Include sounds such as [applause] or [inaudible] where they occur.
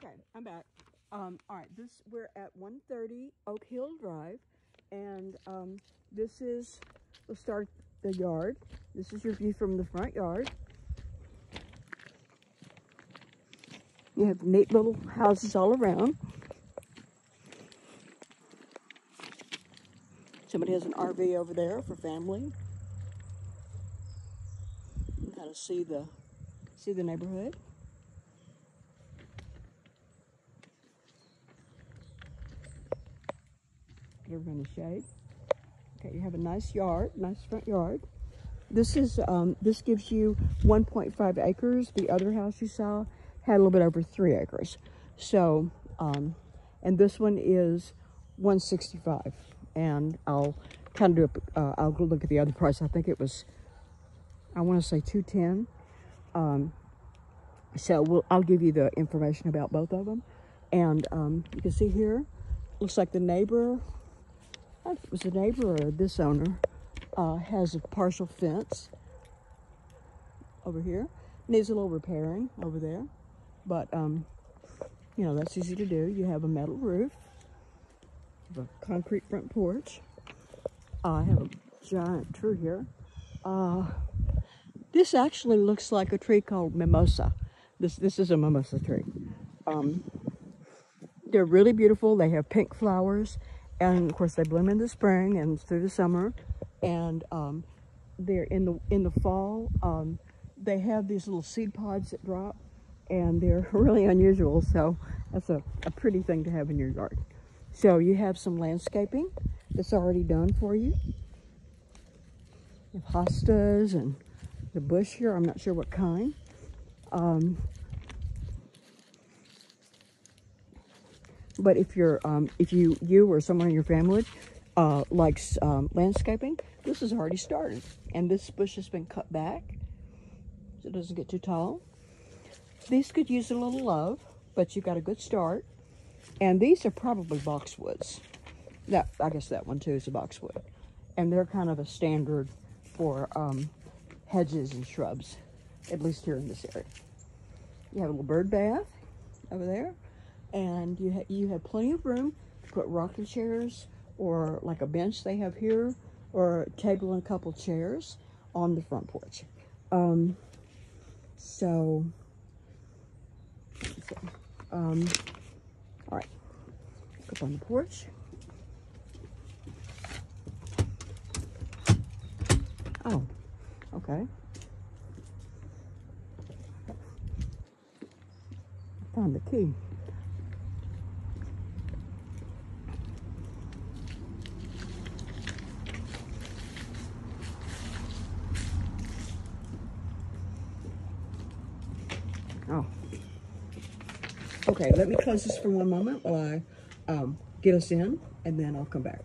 Okay, I'm back. Um, all right, this we're at 130 Oak Hill Drive, and um, this is let's start the yard. This is your view from the front yard. You have neat little houses all around. Somebody has an RV over there for family. Kind of see the see the neighborhood. In the shade. Okay, you have a nice yard, nice front yard. This is um, this gives you 1.5 acres. The other house you saw had a little bit over three acres. So, um, and this one is 165. And I'll kind of do a, uh, I'll go look at the other price. I think it was, I want to say 210. Um, so we'll, I'll give you the information about both of them. And um, you can see here, looks like the neighbor it was a neighbor or this owner, uh, has a partial fence over here. Needs a little repairing over there. But, um, you know, that's easy to do. You have a metal roof, a concrete front porch. Uh, I have a giant tree here. Uh, this actually looks like a tree called mimosa. This, this is a mimosa tree. Um, they're really beautiful. They have pink flowers and of course they bloom in the spring and through the summer. And um, they're in the in the fall um, they have these little seed pods that drop and they're [laughs] really unusual. So that's a, a pretty thing to have in your yard. So you have some landscaping that's already done for you. You hostas and the bush here. I'm not sure what kind. Um, But if you're, um, if you, you or someone in your family uh, likes um, landscaping, this has already started. And this bush has been cut back so it doesn't get too tall. These could use a little love, but you got a good start. And these are probably boxwoods. That, I guess that one too is a boxwood. And they're kind of a standard for um, hedges and shrubs, at least here in this area. You have a little bird bath over there and you, ha you have plenty of room to put rocking chairs or like a bench they have here or a table and a couple chairs on the front porch. Um, so, so um, all right, up on the porch. Oh, okay. Found the key. Oh. Okay, let me close this for one moment while I um, get us in, and then I'll come back.